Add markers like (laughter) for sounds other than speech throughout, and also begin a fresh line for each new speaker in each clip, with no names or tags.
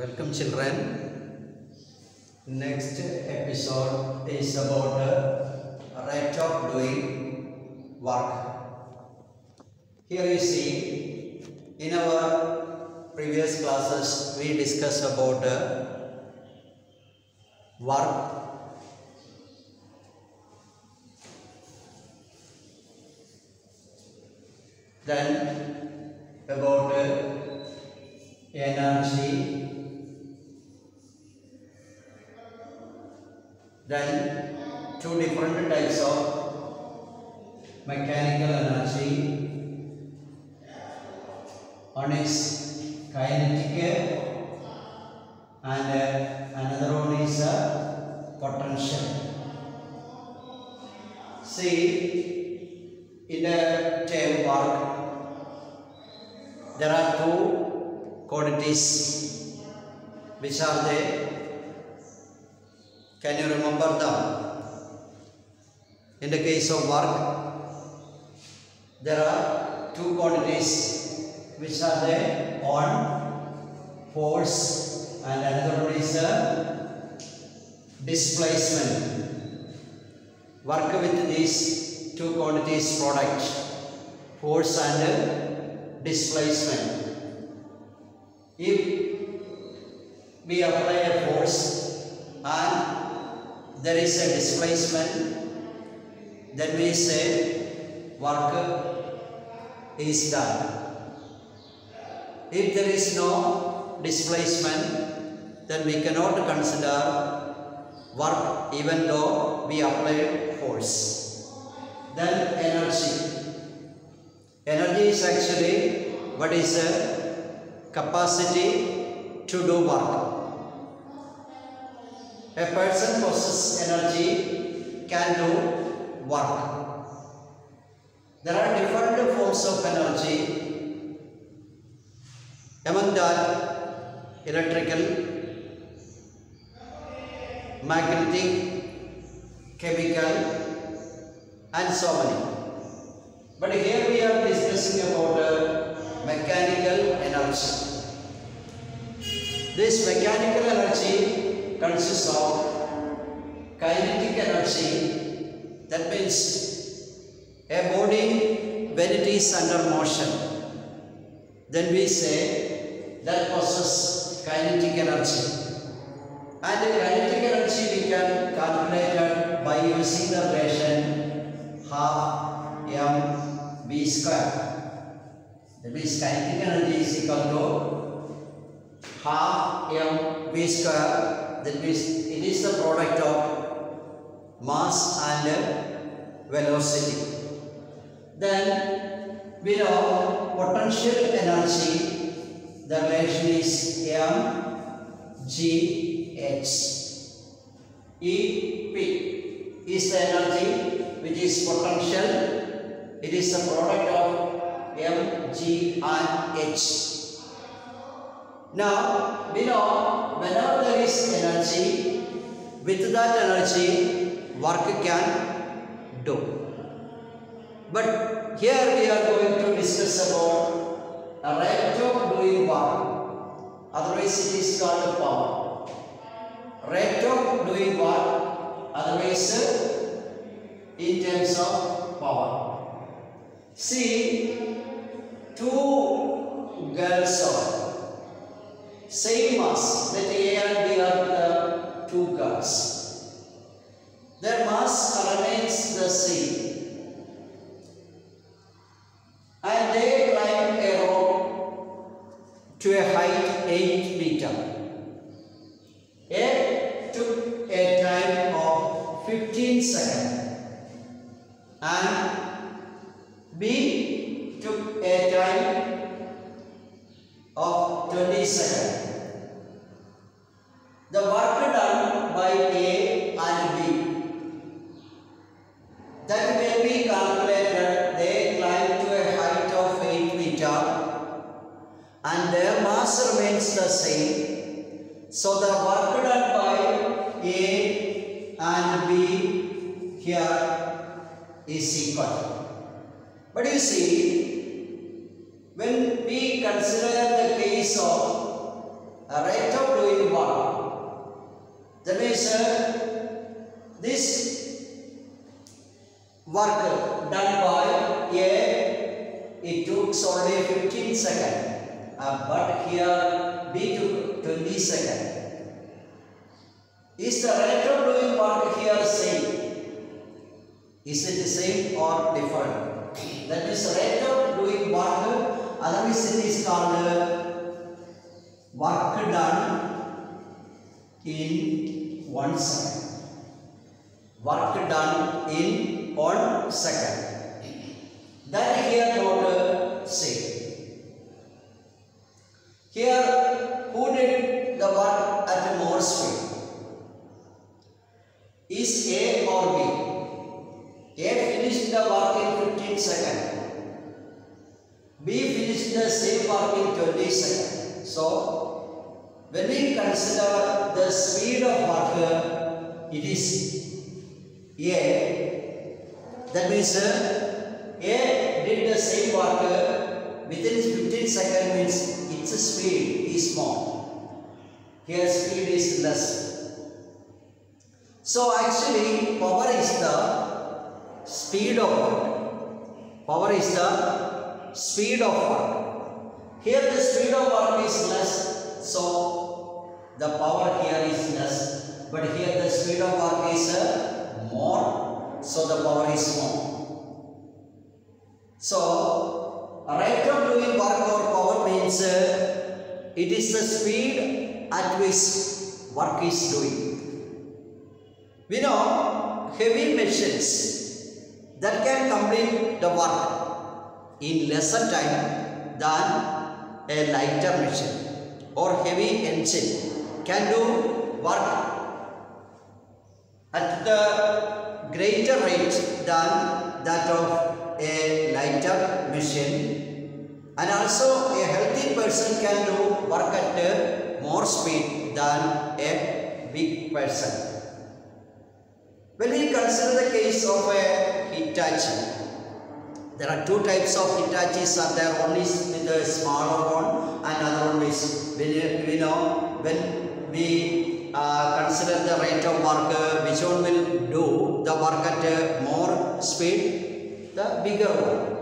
welcome children. Next episode is about uh, rate of doing work. Here you see, in our previous classes we discussed about uh, work then about uh, energy then two different types of mechanical energy. One is kinetic and uh, another one is uh, potential. See in term work there are two quantities which are they can you remember them in the case of work there are two quantities which are there on force and another one is uh, displacement. Work with these two quantities product force and uh, displacement. If we apply a force and there is a displacement. Then we say work is done. If there is no displacement then we cannot consider work even though we apply force. Then energy. Energy is actually what is a capacity to do work a person possesses energy can do work. There are different forms of energy. Among that electrical magnetic chemical and so many. But here we are discussing about uh, mechanical energy. This mechanical energy consists of kinetic energy that means a body when it is under motion. Then we say that possesses kinetic energy. And the kinetic energy we can calculate by using the relation half m v square. That means kinetic energy is equal to half m v square that means it is the product of mass and velocity. Then we know potential energy the relation is m g h. E p is the energy which is potential. It is the product of m g and h now we know whenever there is energy with that energy work can do. But here we are going to discuss about a rate of doing work. Otherwise it is called power. Rate of doing work otherwise in terms of power. See two girls are same mass that A and B are the two girls their mass remains the same and they climb a rope to a height 8 meter. A took a time of 15 seconds and B took a time of 20 seconds. The work done by A and B that may be calculated they climb to a height of 8 meter and their mass remains the same so the work done by A and B here is equal but you see when we consider the case of a rate of doing work, That means uh, this work done by A, it took only 15 seconds. Uh, but here B 20 seconds. Is the of doing work here same? Is it the same or different? That is of doing work, otherwise it is called work done in one second. Work done in one second. That here not same. Here, work at more speed? Is A or B? A finished the work in 15 seconds. B finished the same work in 20 seconds. So, when we consider the speed of work, it is A. That means uh, A did the same work within 15 seconds means its speed is more. Here speed is less. So actually power is the speed of work. Power is the speed of work. Here the speed of work is less. So the power here is less. But here the speed of work is uh, more. So the power is more. So right of doing work or power means uh, it is the speed at which work is doing. We know heavy machines that can complete the work in lesser time than a lighter machine or heavy engine can do work at the greater rate than that of a lighter machine and also a healthy person can do work at more speed than a big person. When we consider the case of a Hitachi, there are two types of Hitachis are there. One is with a smaller one and another one is, we, we know, when we uh, consider the rate of work, uh, which one will do the work at more speed? The bigger one.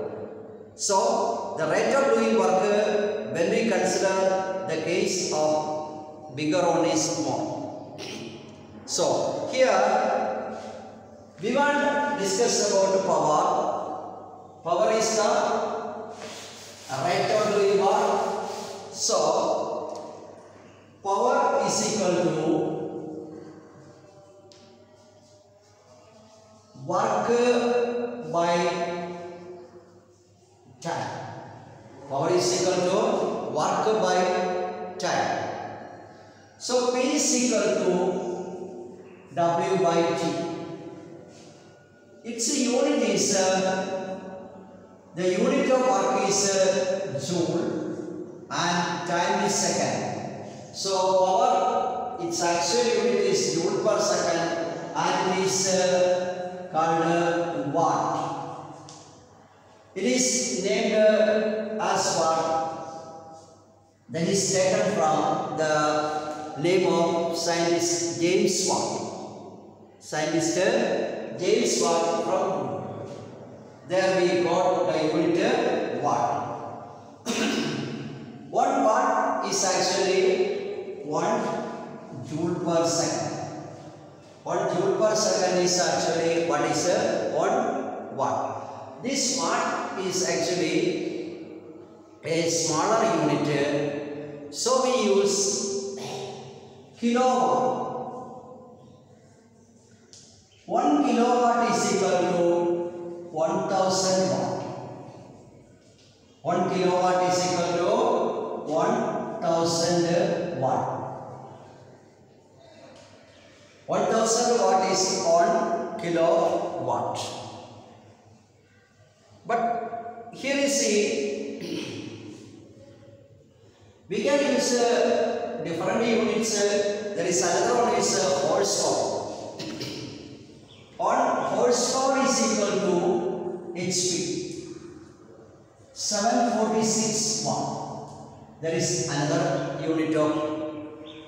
So, the rate of doing work, uh, when we consider the case of bigger one is more. So, here we want to discuss about power. Power is the rate of work. So, power is equal to work by time. Power is equal to work by time. So, P is equal to W by T. Its unit is uh, the unit of work is uh, joule and time is second. So power its actual unit is joule per second and it is uh, called uh, watt. It is named uh, as watt. That is taken from the name of scientist James Watt. Scientist James Watt from there we got the unit watt. (coughs) one watt is actually one joule per second. One joule per second is actually what is a one watt. This watt is actually a smaller unit. So we use kilowatt. 1 kilowatt is equal to 1000 watt. 1 kilowatt is equal to 1000 watt. 1000 watt is 1 kilowatt. But here you see, we can use uh, different units. Uh, there is another one is uh, horsepower. On horsepower is equal to HP. 746 watt. There is another unit of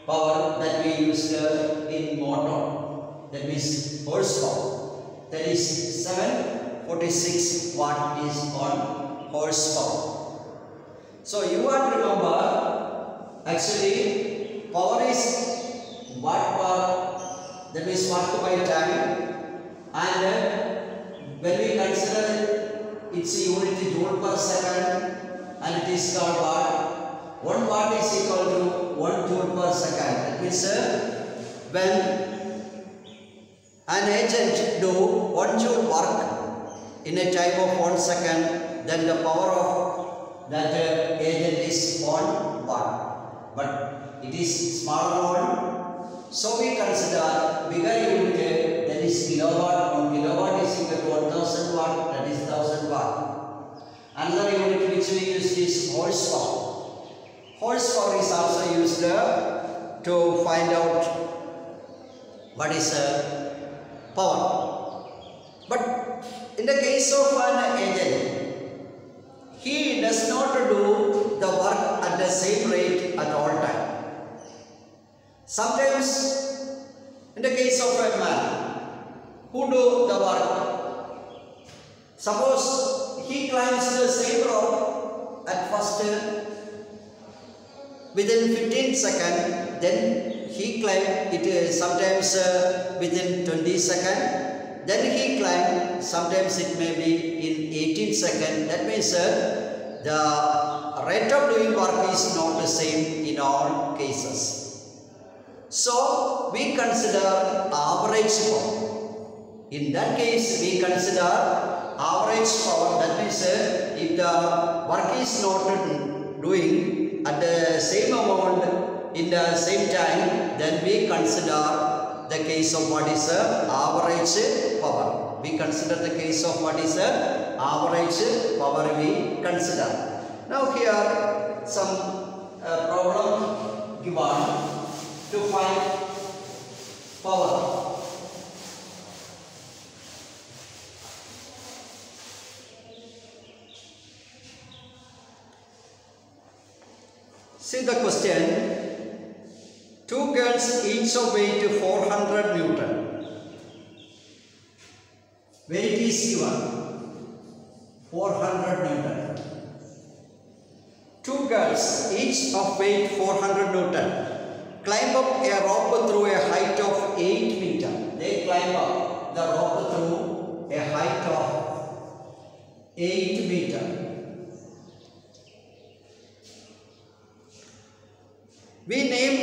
power that we use uh, in motor. That means horsepower. That is 746 watt is on horsepower. So you have to remember actually power is watt per that means watt by time and uh, when we consider its unit joule per second and it is called watt 1 watt is equal to 1 joule per second. That means uh, when an agent do 1 joule work in a time of 1 second then the power of that uh, agent is 1 watt but it is smaller one so we consider bigger unit that is kilowatt. One kilowatt is equal to 1000 watt that is 1000 watt. Another unit which we use is horsepower. Horsepower is also used uh, to find out what is uh, power. But in the case of an agent, he does not do the work at the same rate at all time. Sometimes, in the case of a man who do the work, suppose he climbs the same rope at first within 15 seconds, then he climb it sometimes uh, within 20 seconds, then he climb sometimes it may be in 18 seconds. That means uh, the rate of doing work is not the same in all cases. So we consider average power. In that case, we consider average power. That means uh, if the work is not doing at the same amount in the same time, then we consider the case of what is uh, average power. We consider the case of what is uh, average power we consider. Now here some uh, problem given to find power. See the question. Two girls each of weight 400 Newton. Weight is given 400 Newton. Girls each of weight 400 Newton climb up a rope through a height of 8 meter. They climb up the rope through a height of 8 meter. We name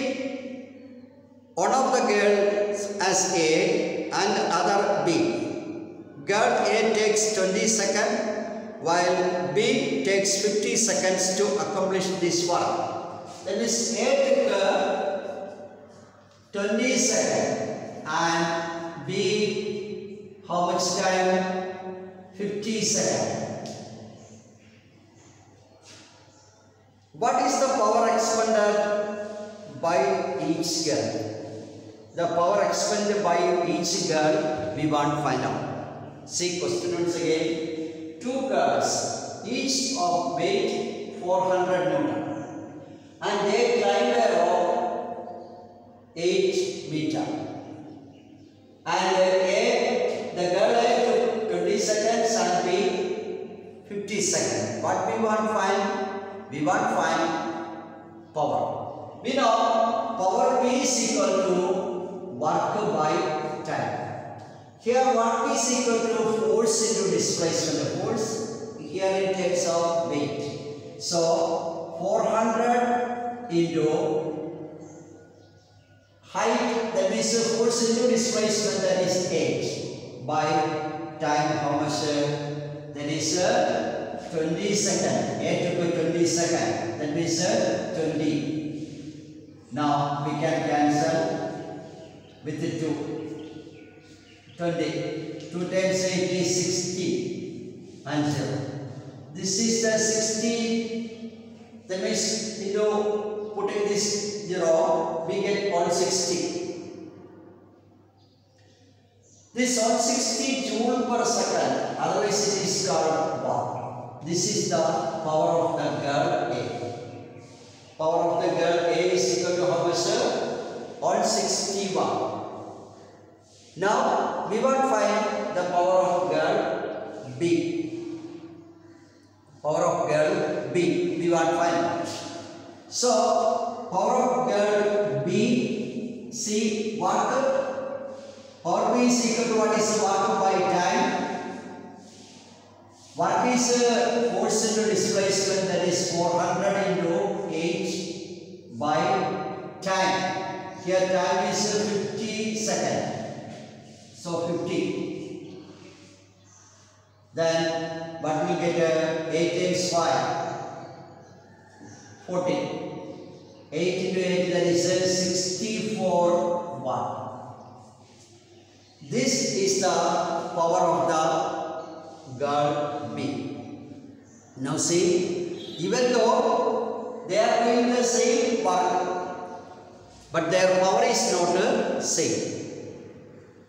one of the girls as A and other B. Girl A takes 20 seconds while B takes 50 seconds to accomplish this work. That is A took 20 seconds and B how much time? 50 seconds. What is the power expended by each girl? The power expended by each girl we want to find out. See question once again. Two girls, each of weight 400 Newton and they climb a rope 8 meter. And A, the girl took 20 seconds and B 50 seconds. What we want find? We want find power. We know power P is equal to work by time. Here work is equal to force into displacement. Force here in terms of weight. So 400 into height that means force into displacement that is 8 by time how much uh, that is uh, 20 second. 8 to 20 second. That means uh, 20 now we can cancel with the 2 20. 2 times 8 is 60. Answer. This is the 60. That means, you know, putting this 0, we get 160. This 160 joule per second, otherwise it is called bar. This is the power of the girl A. Power of the girl A is equal to how much, sir? 161. Now, we want to find the power of girl B. Power of girl B. We want find. So power of girl B C work. Power B is equal to what is work by time. Work is uh, force into displacement that is 400 into 8 by time. Here time is uh, 50 second. So 50. Then what we get uh, 8 times 5? 40. 8 into 8 that is uh, 64 watt. This is the power of the girl B. Now see, even though they are doing the same work, but their power is not the same.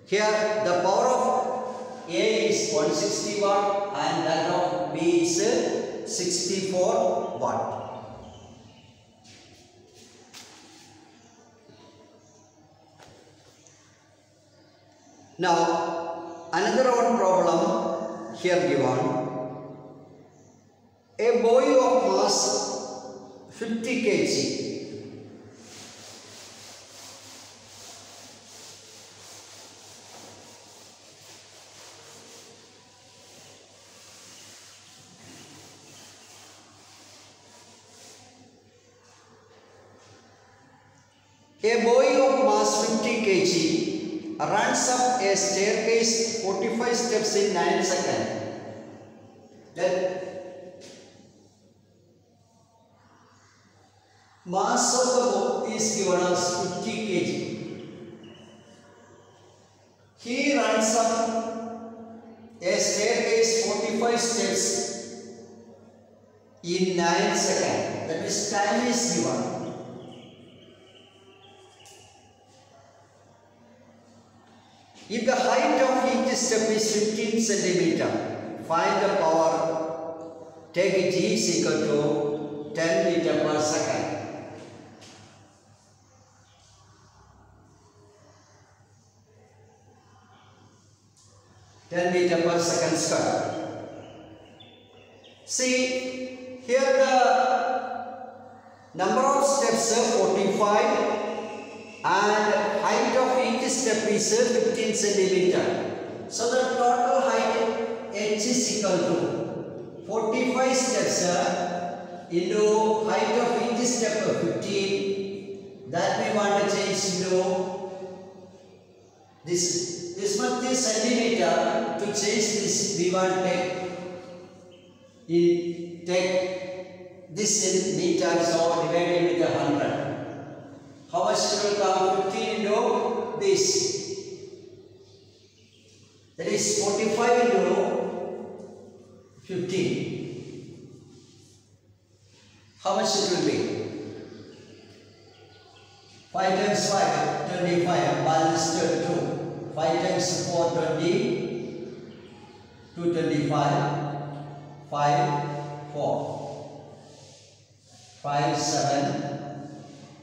Here the power of A is 160 watt and that of B is uh, 64 watt. Now another one problem here given. A boy of mass 50 kg A boy of mass 50 kg runs up a staircase 45 steps in 9 seconds. Then mass of the book is given as 50 kg. He runs up a staircase 45 steps in 9 seconds. That is time is given. If the height of each step is 15 centimeter, find the power. Take it is equal to 10 meter per second. Ten meter per second square. See here the number of steps are 45 and height of each step is 15 centimeter. So the total height h is equal to 45 steps uh, into height of each step of 15 that we want to change into this this much is centimeter to change this we want to take in take this in meter so divided with the 100 how much will come 15 into this. That is 45 into 15 how much it will be? 5 times 5 25 balance 2 5 times 4 20 225 5 4 5 7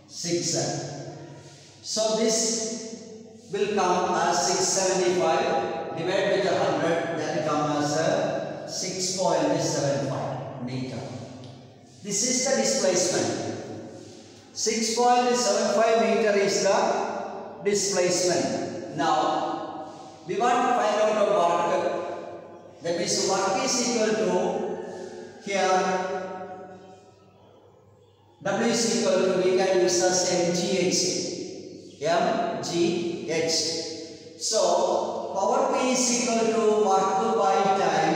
6 7 so this will come as 675 divided with the 100 that will come as a 6.75 meter this is the displacement 6.75 meter is the displacement now we want to find out the work that means work is equal to here W is equal to we can use as mgh mgh so power P is equal to work by time.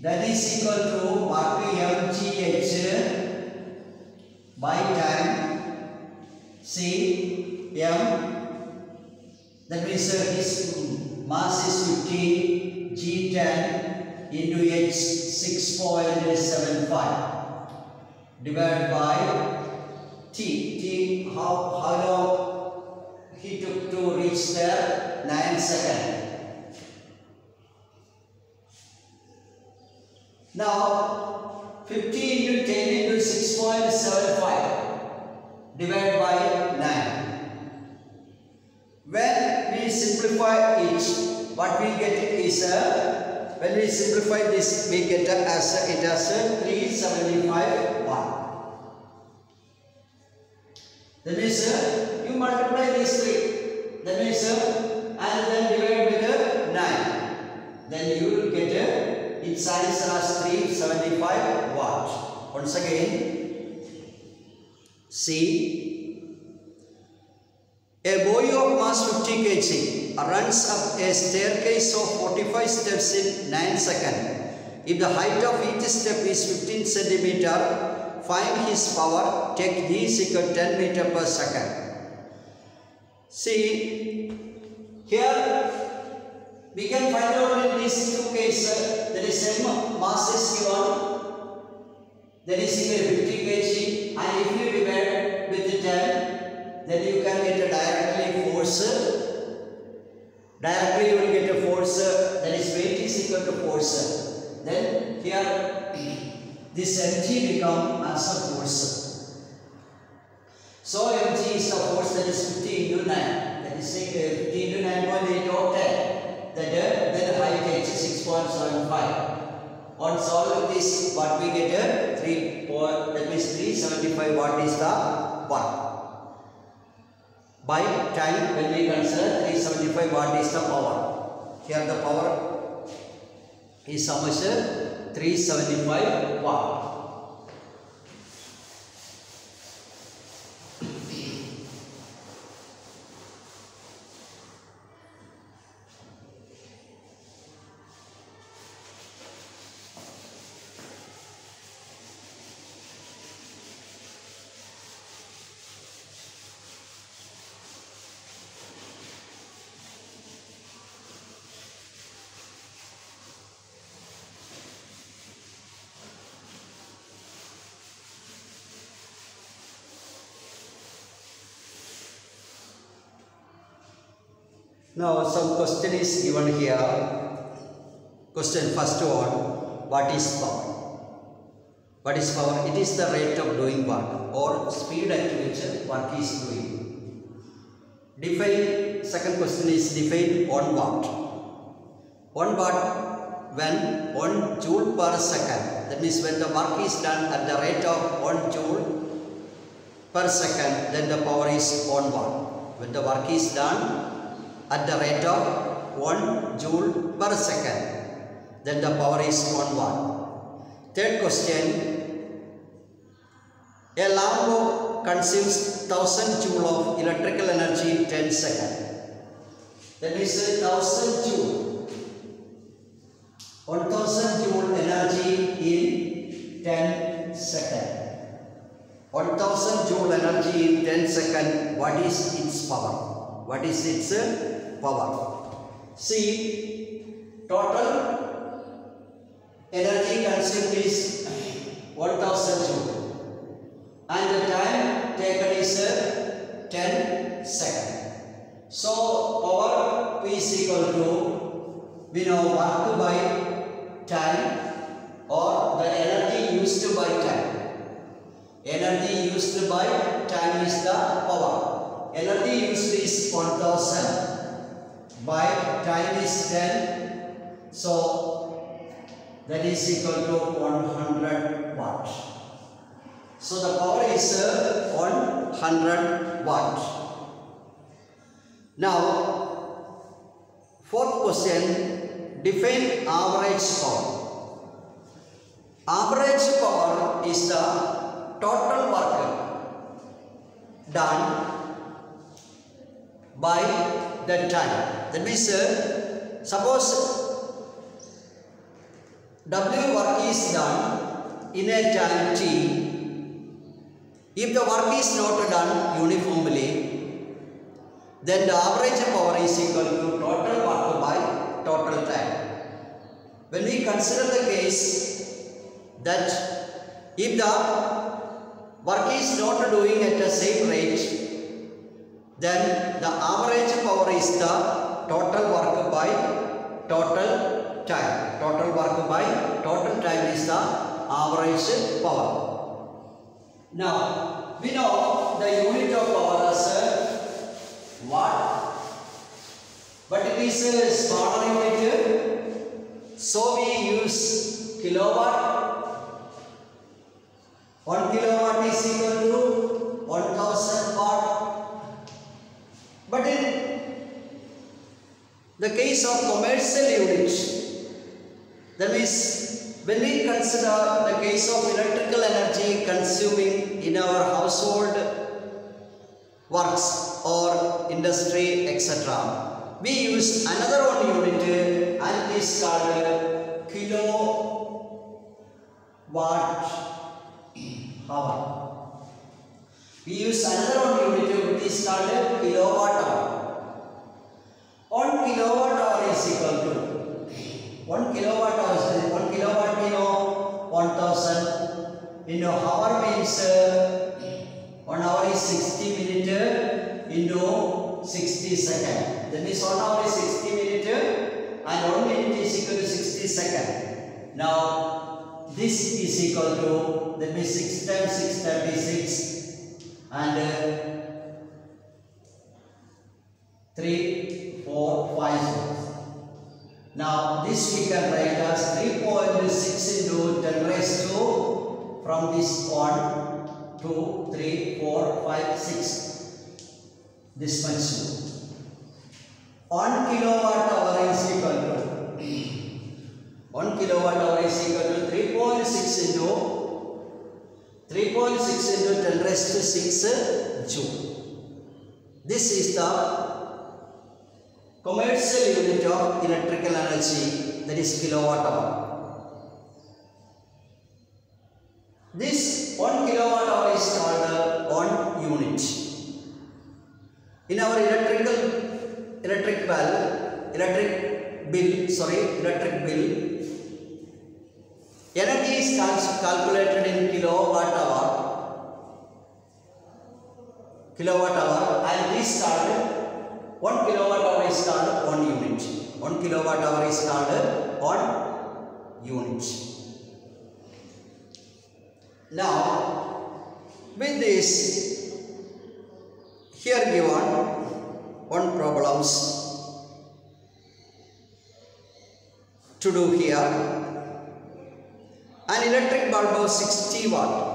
That is equal to work mgh by time c m. That means uh, his mass is 50 g10 into h 6.75 divided by t. T how how long he took to reach there 9 second now 50 into 10 into 6.75 divided by 9 when we simplify it, what we get is a, when we simplify this, we get a, as a, it as a 375 watt. That means uh, you multiply these three. That means uh, and then divide with uh, 9. Then you will get uh, its answer as 375 watt. Once again, see a boy of mass 50 kg runs up a staircase of 45 steps in 9 seconds. If the height of each step is 15 centimeter, find his power, take is equal 10 meter per second. See, here we can find out in these two cases, there is m mass is given, that is to 50 kg and if you divide with 10, then you can get a directly force. Directly you will get a force that is weight is equal to force. Then here (clears throat) this energy become as a force. So mg is the force that is 50 into 9. That is uh, 50 into 9.8 or 10. That, uh, then height h is 6.75. On solve this, what we get a 3 point, that means 375 watt is the watt. By time, when we consider 375 watt is the power. Here the power is how much? 375 watt. Now some question is given here. Question first one, what is power? What is power? It is the rate of doing work or speed at which work is doing. Define, second question is define 1 watt. 1 watt when 1 joule per second. That means when the work is done at the rate of 1 joule per second, then the power is 1 watt. When the work is done at the rate of 1 joule per second, then the power is 1 watt. Third question, a lamp consumes 1000 joule of electrical energy in 10 seconds. That means 1000 uh, joule. 1000 joule energy in 10 seconds. 1000 joule energy in 10 seconds. What is its power? What is its uh, power? See, total energy consumed is 1000 joule and the time taken is uh, 10 second. So power P is equal to we know work by time or the energy used by time. Energy used by time is the power. Energy used is 1000 by time is 10 so that is equal to 100 watt. So the power is uh, 100 watt. Now, fourth question, define average power. Average power is the total work done by that time. That means, uh, suppose W work is done in a time T if the work is not done uniformly, then the average power is equal to total work by total time. When we consider the case that if the work is not doing at the same rate, then the average power is the total work by total time. Total work by total time is the average power. Now, we know the unit of power as a watt. But is a smaller unit. So we use kilowatt. 1 kilowatt is equal to 1000 watt. But in the case of commercial unit, that means when we consider the case of electrical energy consuming in our household works or industry etc. We use another one unit and it is called kilowatt hour. We use another one unit is called kilowatt hour. 1 kilowatt hour is equal to 1 kilowatt hour is 1 kilowatt know 1000 into hour means uh, 1 hour is 60 minute into 60 second. That means 1 hour is 60 minute and 1 minute is equal to 60 second. Now this is equal to that means 6 times 636 and uh, 3, 4, 5, 6. Now this we can write as 3.6 into 10 raised to from this 1, 2, 3, 4, 5, 6. This much. 1 kilowatt hour is equal to 1 kilowatt hour is equal to 3.6 into 3.6 into 10 raised to 6 joule. This is the commercial unit of electrical energy that is kilowatt hour. This 1 kilowatt hour is called 1 unit. In our electrical electric bill, electric bill, sorry, electric bill, energy is cal- calculated in kilowatt hour, kilowatt hour, and this called 1 kilowatt hour is called 1 unit. 1 kilowatt hour is called 1 unit. Now, with this, here given one problems to do here. An electric bulb of 60 watt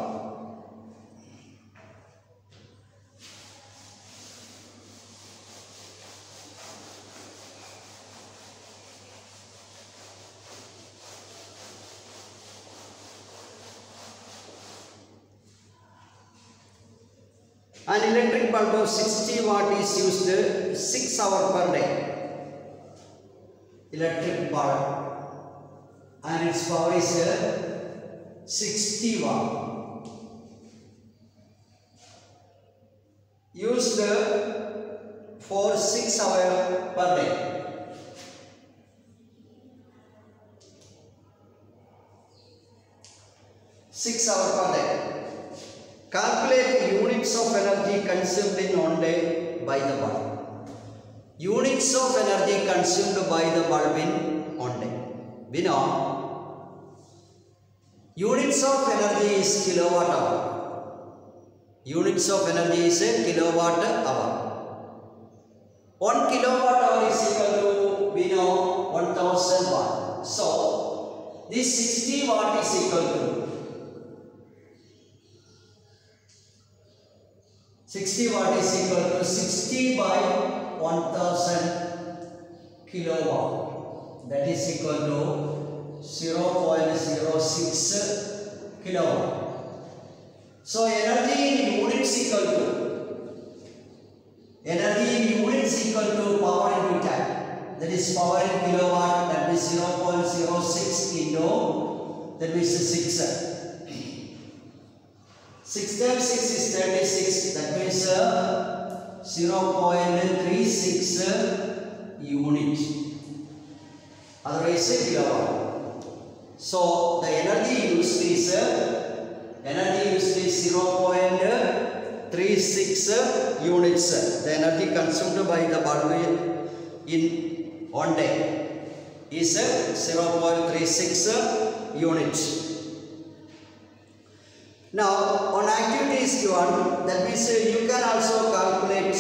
An electric bulb of 60 watt is used 6 hour per day. Electric bulb and its power is uh, 60 watt. Used uh, for 6 hour per day. Six hour per day. Calculate units of energy consumed in one day by the bulb. Units of energy consumed by the bulb in one day. We know units of energy is kilowatt hour. Units of energy is a kilowatt hour. One kilowatt hour is equal to we know 1000 watt. So this 60 watt is equal to 60 watt is equal to 60 by 1000 kilowatt. That is equal to 0.06 kilowatt. So energy in units equal to energy in units equal to power into time. That is power in kilowatt. That is 0.06 into that is 6. 6 times 6 is 36. That means uh, 0.36 unit. Otherwise, kilowatt. So the energy used is uh, energy used is 0.36 units. The energy consumed by the bulb in one day is uh, 0.36 units. Now, on activity is given, that means uh, you can also calculate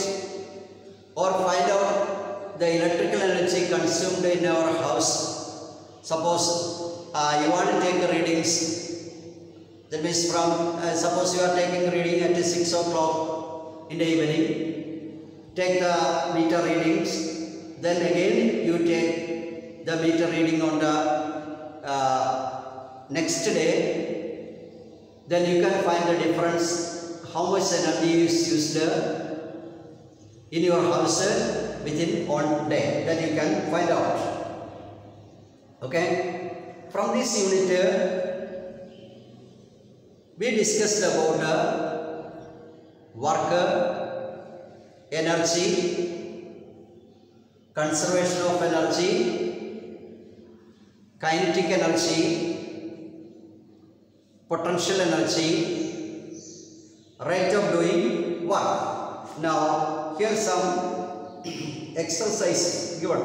or find out the electrical energy consumed in our house. Suppose uh, you want to take readings. That means from uh, suppose you are taking reading at six o'clock in the evening. Take the meter readings. Then again you take the meter reading on the uh, next day. Then you can find the difference. How much energy is used in your house within one day that you can find out okay from this unit we discussed about the work energy conservation of energy kinetic energy potential energy rate of doing work now here some exercise given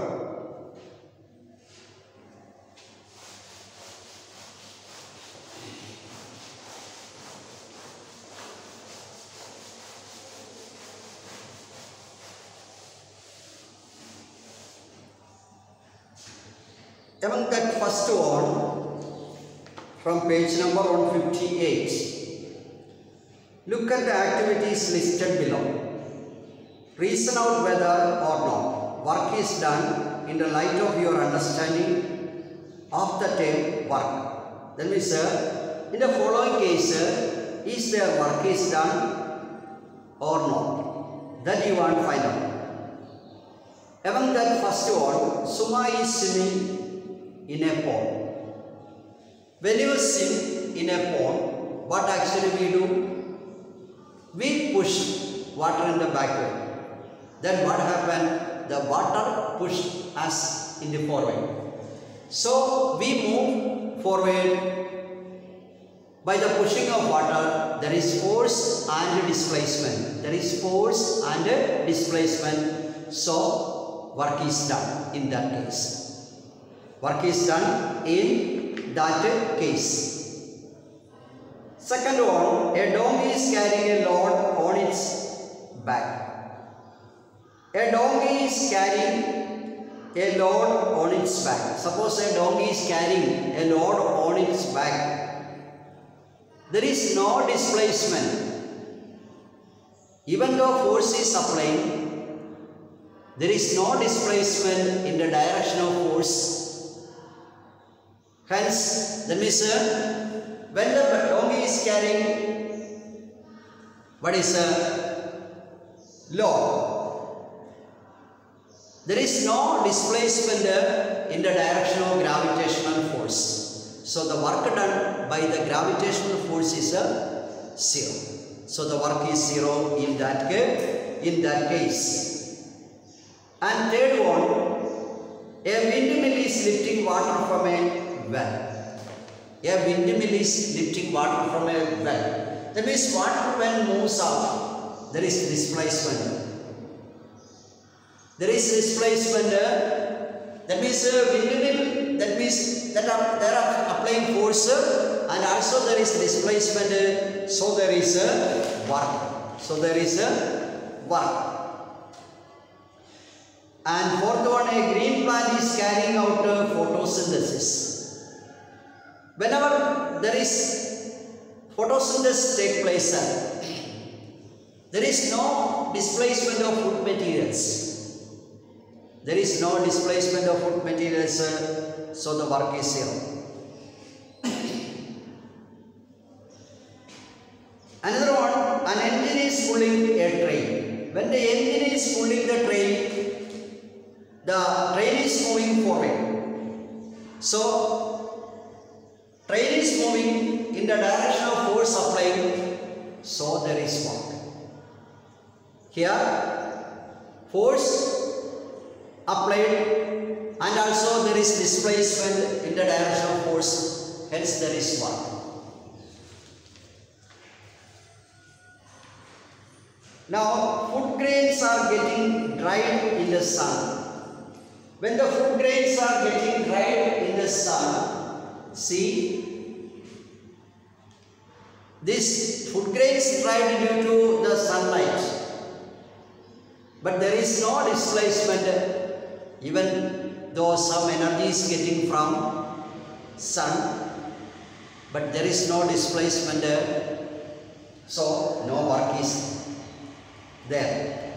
among that first one from page number 158 look at the activities listed below Reason out whether or not work is done in the light of your understanding of the term work. That means, uh, in the following case, uh, is there work is done or not? That you want to find out. Among that first one, Suma is swimming in a pond. When you swim in a pond, what actually we do? We push water in the backward then what happened? The water pushed us in the forward. So we move forward by the pushing of water. There is force and displacement. There is force and displacement. So work is done in that case. Work is done in that case. Second one, a donkey is carrying a load on its back. A donkey is carrying a load on its back. Suppose a donkey is carrying a load on its back. There is no displacement. Even though force is applying, there is no displacement in the direction of force. Hence, the measure when the donkey is carrying what is a load there is no displacement in the direction of gravitational force. So the work done by the gravitational force is a zero. So the work is zero in that case. In that case. And third one, a windmill is lifting water from a well. A windmill is lifting water from a well. That means water when moves up, there is displacement. There is displacement. That means windmill that means that are there are applying force and also there is displacement. So there is a work. So there is a work. And fourth one a green plant is carrying out photosynthesis whenever there is photosynthesis take place there is no displacement of food materials there is no displacement of food materials, so the work is zero. Another one, an engine is pulling a train. When the engine is pulling the train, the train is moving forward. So, the direction of force applying, so there is work. Here, force applied and also there is displacement in the direction of force hence there is work. Now food grains are getting dried in the sun. When the food grains are getting dried in the sun, see this food grains dried due to the sunlight. But there is no displacement. Even though some energy is getting from sun but there is no displacement. So no work is there.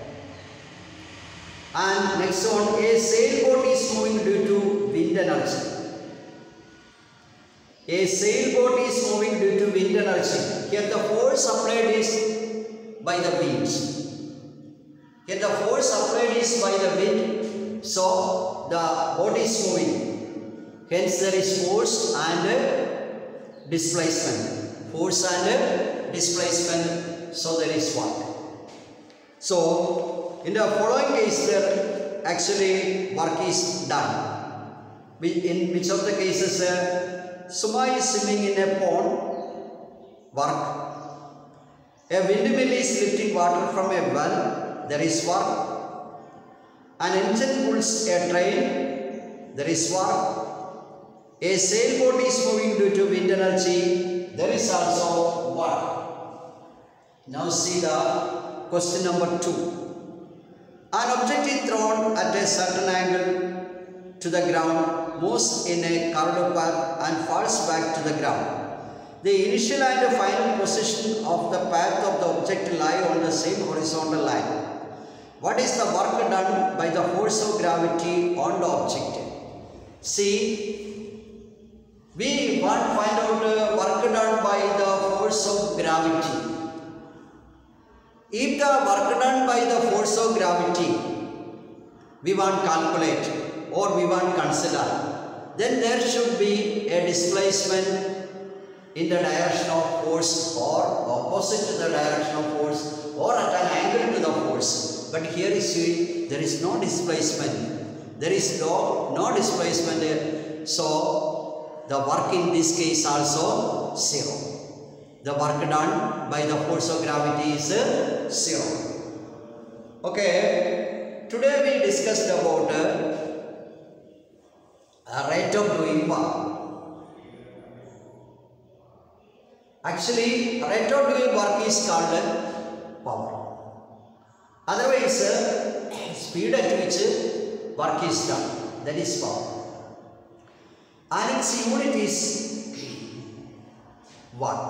And next one a sailboat is moving due to wind energy a sailboat is moving due to wind energy. Here the force applied is by the winds. Here the force applied is by the wind so the boat is moving. Hence there is force and displacement. Force and displacement so there is what? So in the following case there actually work is done. In which of the cases uh, suma is swimming in a pond work a windmill is lifting water from a well there is work an engine pulls a train there is work a sailboat is moving due to wind energy. There is also work. Now see the question number two. An object is thrown at a certain angle to the ground, moves in a curved path and falls back to the ground. The initial and final position of the path of the object lie on the same horizontal line. What is the work done by the force of gravity on the object? See, we want to find out uh, work done by the force of gravity. If the work done by the force of gravity, we want to calculate or we want consider, then there should be a displacement in the direction of force or opposite to the direction of force or at an angle to the force. But here you see there is no displacement. There is no, no displacement there. So the work in this case also zero. The work done by the force of gravity is zero. Okay, today we discussed about uh, rate of doing work. Actually, rate of doing work is called uh, power. Otherwise, uh, speed at which uh, work is done, that is power and its unit is watt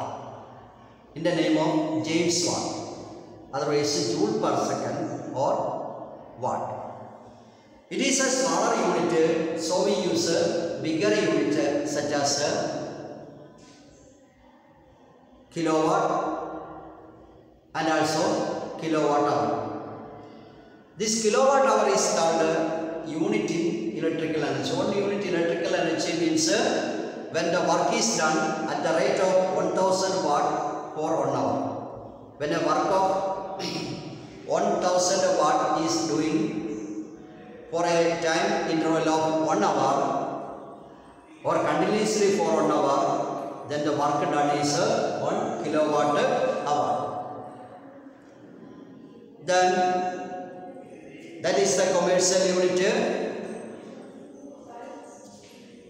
in the name of James Watt otherwise joule per second or watt it is a smaller unit so we use a bigger unit such as a kilowatt and also kilowatt hour this kilowatt hour is called a unit in electrical energy. One unit electrical energy means uh, when the work is done at the rate of 1000 watt for one hour. When a work of (coughs) 1000 watt is doing for a time interval of one hour or continuously for one hour, then the work done is uh, one kilowatt hour. Then that is the commercial unit.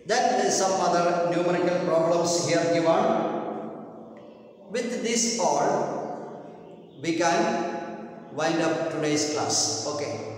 Then some other numerical problems here given. With this all, we can wind up today's class. Okay.